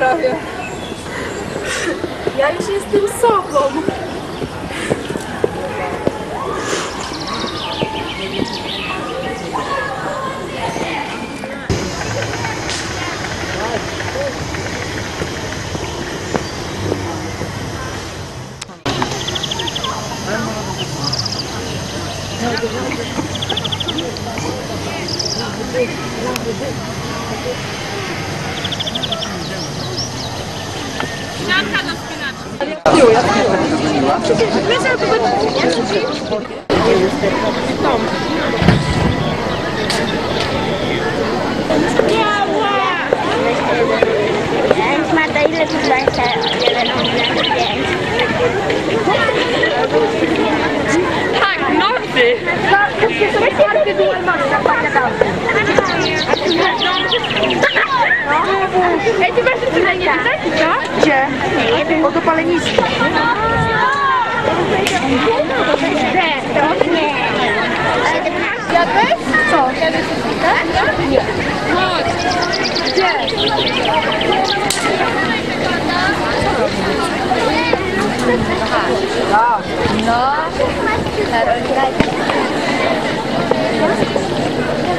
poprawia. Ja już jestem sobą. Pięć, Marta, ile tu zajęcia? Jeden, pięć. Tak, nocy! Ej, ty masz tutaj nie widać, co? Gdzie? Od opaleniska. Jadłeś? Co? Nie. Gdzie? No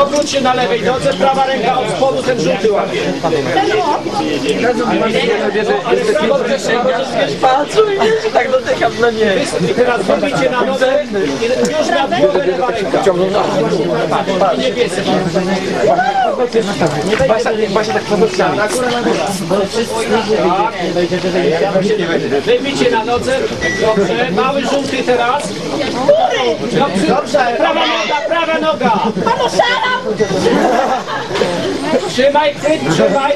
Obróć się na lewej nodze, prawa ręka od spodu, ten żółty łapie. Tak dotykam, no nie. Teraz wybicie na nodze już na głowę lewa ręka. I nie wiedzę. Właśnie tak produktami. Na górę, na górę. Wybicie na nodze, dobrze. Mały żółty teraz. Dobrze, dobrze. Prawa noga, prawa noga. Trzymaj, chwyt, trzymaj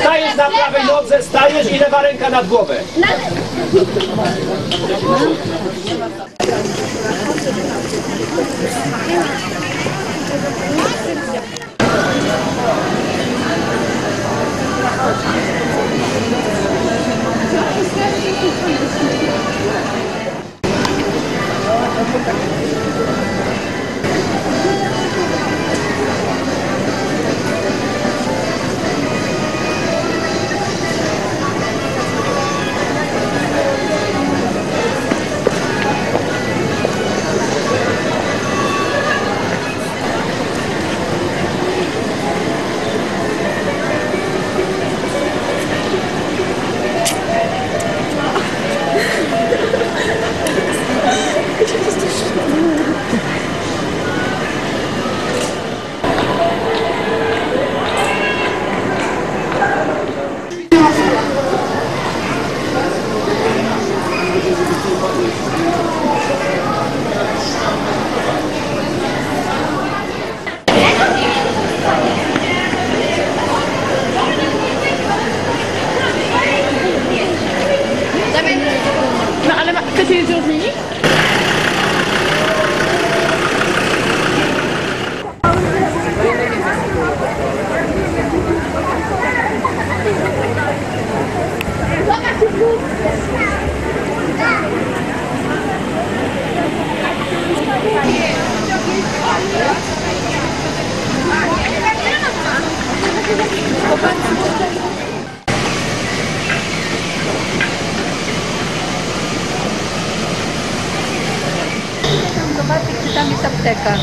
stajesz na prawej nodze, stajesz i lewa ręka nad głowę. No otomatis kita bisa pedagang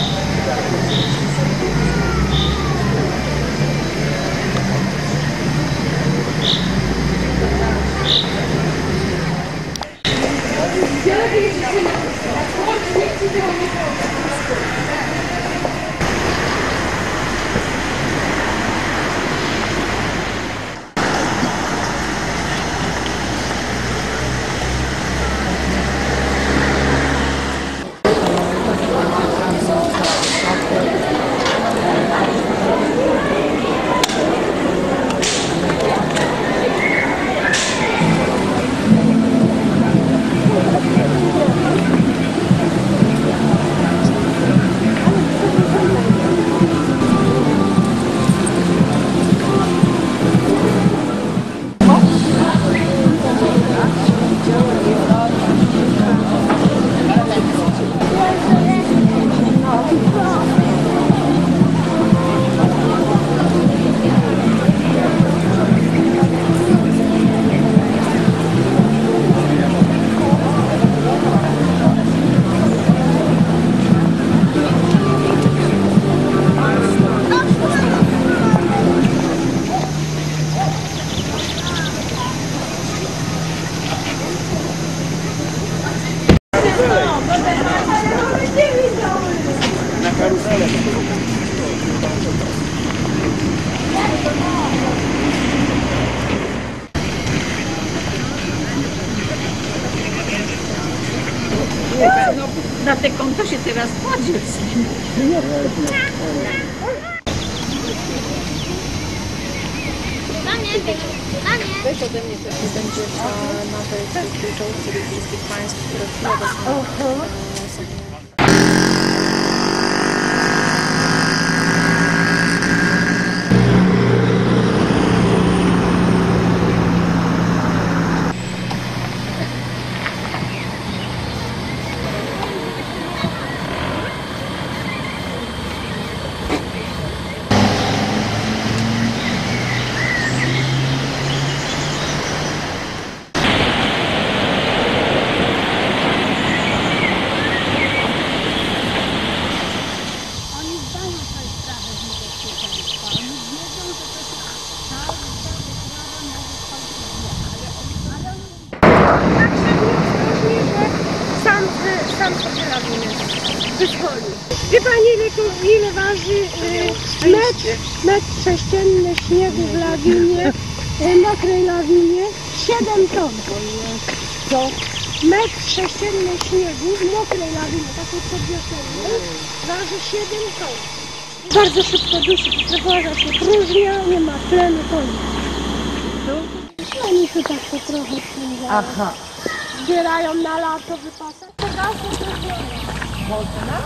Na te konto się teraz kładzie. No nie wiem. No nie. Weź ode mnie też będzie na tej czołówce brytyjskich państw, które w Oni zdają sobie sprawę z niebezpieczeństwa. Oni wiedzą, że to jest cała sprawa może skończyć źle, ale oni... Ale oni... Tak się nie że sam, sam sobie robimy. Wyszkoli. Wie Pani ile, tu, ile waży y, metr, sześcienny śniegu w lawinie, y, mokrej lawinie? 7 ton. Co? Metr sześcienny śniegu w mokrej lawinie, takiej podwiosennej, waży 7 ton. Bardzo szybko dusi, przeważa się próżnia, nie ma tlenu, koniec. Oni tu tak to trochę spędzają. Aha. Zbierają na lato wypasać. Teraz to też Można?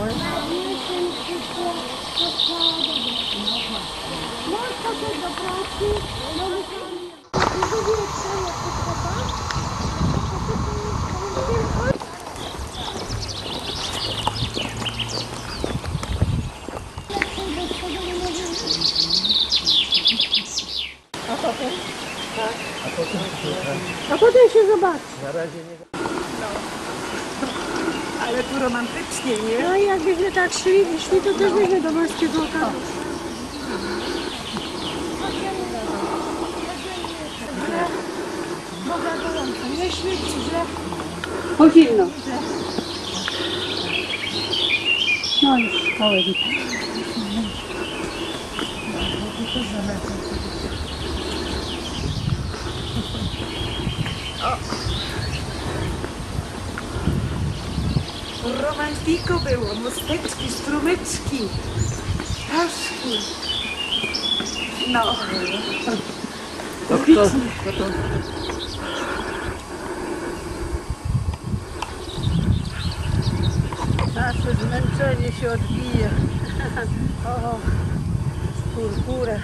Na jesień, przyszło, to trzeba dobrać. No, potem no jak to trzeba. To potem... A potem się zobaczy. Ale tu romantycznie, nie? No i jakbyśmy tak szli, szli to też byśmy do morskiego okazu. Świeci. Po zimno. No już szkoły Romantiko było, mosteczki, strumyczki, ptaszki. No. To kto? Zmęczenie się odbije. O, purpurę.